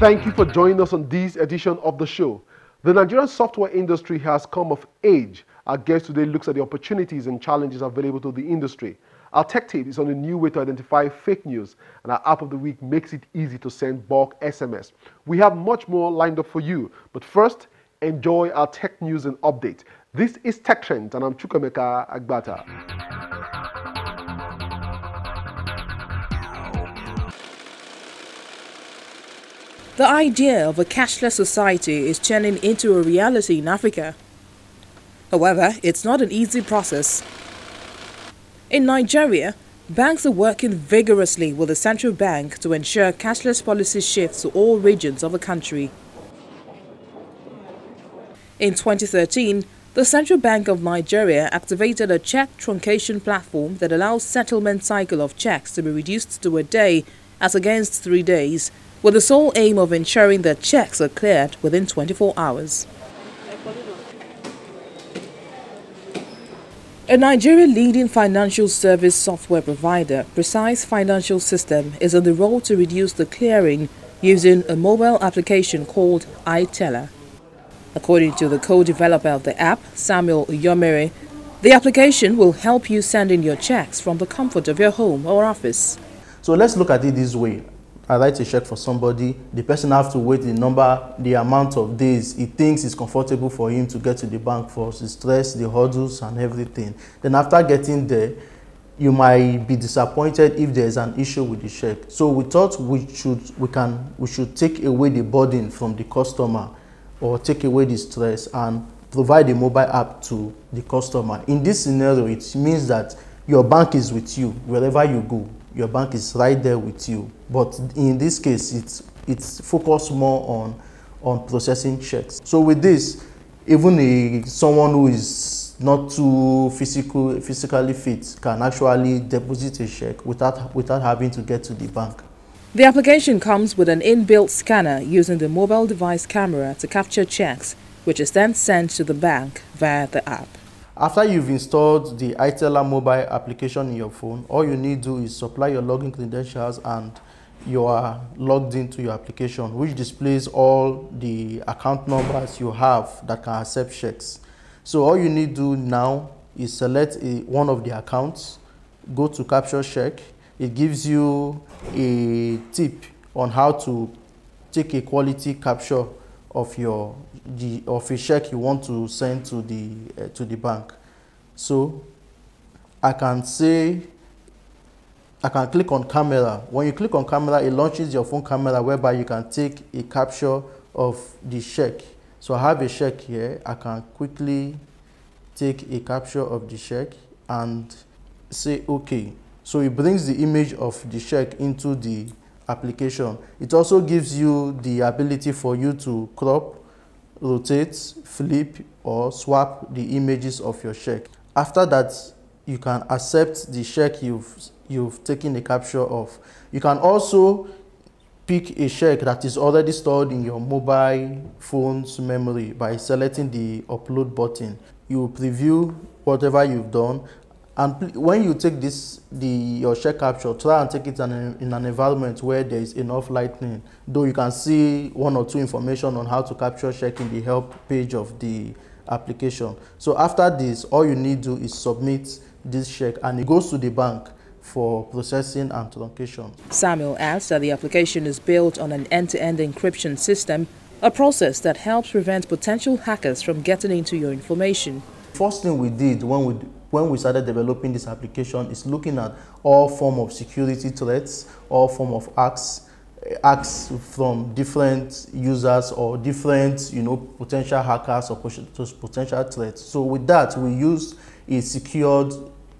Thank you for joining us on this edition of the show. The Nigerian software industry has come of age. Our guest today looks at the opportunities and challenges available to the industry. Our tech tip is on a new way to identify fake news, and our app of the week makes it easy to send bulk SMS. We have much more lined up for you, but first, enjoy our tech news and update. This is Tech Trends, and I'm Chukwuemeka Agbata. The idea of a cashless society is turning into a reality in Africa. However, it's not an easy process. In Nigeria, banks are working vigorously with the central bank to ensure cashless policy shifts to all regions of the country. In 2013, the Central Bank of Nigeria activated a check truncation platform that allows settlement cycle of checks to be reduced to a day as against three days, with the sole aim of ensuring that checks are cleared within 24 hours. A Nigerian leading financial service software provider, Precise Financial System, is on the road to reduce the clearing using a mobile application called iTeller. According to the co-developer of the app, Samuel Yomere, the application will help you send in your checks from the comfort of your home or office. So let's look at it this way. I write a check for somebody, the person has to wait the number, the amount of days he thinks is comfortable for him to get to the bank for the stress, the hurdles and everything. Then after getting there, you might be disappointed if there's an issue with the check. So we thought we should we can we should take away the burden from the customer or take away the stress and provide a mobile app to the customer. In this scenario, it means that your bank is with you wherever you go your bank is right there with you. But in this case, it's, it's focused more on, on processing checks. So with this, even a, someone who is not too physical, physically fit can actually deposit a check without, without having to get to the bank. The application comes with an inbuilt scanner using the mobile device camera to capture checks, which is then sent to the bank via the app. After you've installed the iTeller mobile application in your phone, all you need to do is supply your login credentials and you are logged into your application, which displays all the account numbers you have that can accept checks. So all you need to do now is select a, one of the accounts, go to capture check. It gives you a tip on how to take a quality capture of your the of a check you want to send to the uh, to the bank. So i can say i can click on camera. When you click on camera it launches your phone camera whereby you can take a capture of the check. So i have a check here. I can quickly take a capture of the check and say okay. So it brings the image of the check into the application. It also gives you the ability for you to crop, rotate, flip, or swap the images of your check. After that, you can accept the check you've, you've taken a capture of. You can also pick a check that is already stored in your mobile phone's memory by selecting the upload button. You preview whatever you've done and when you take this, the your check capture, try and take it in, in an environment where there is enough lighting. Though you can see one or two information on how to capture check in the help page of the application. So after this, all you need to do is submit this check and it goes to the bank for processing and truncation. Samuel adds that the application is built on an end-to-end -end encryption system, a process that helps prevent potential hackers from getting into your information. First thing we did when we when we started developing this application is looking at all form of security threats, all form of acts, acts from different users or different you know potential hackers or potential threats. So with that, we use a secured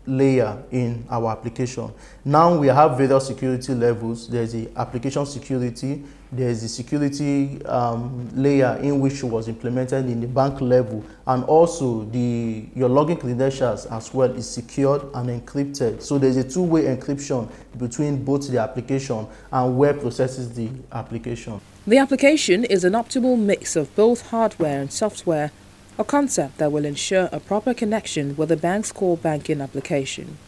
layer in our application. Now we have various security levels. There's the application security, there's the security um, layer in which it was implemented in the bank level, and also the your login credentials as well is secured and encrypted. So there's a two-way encryption between both the application and where processes the application. The application is an optimal mix of both hardware and software a concept that will ensure a proper connection with the bank's core banking application.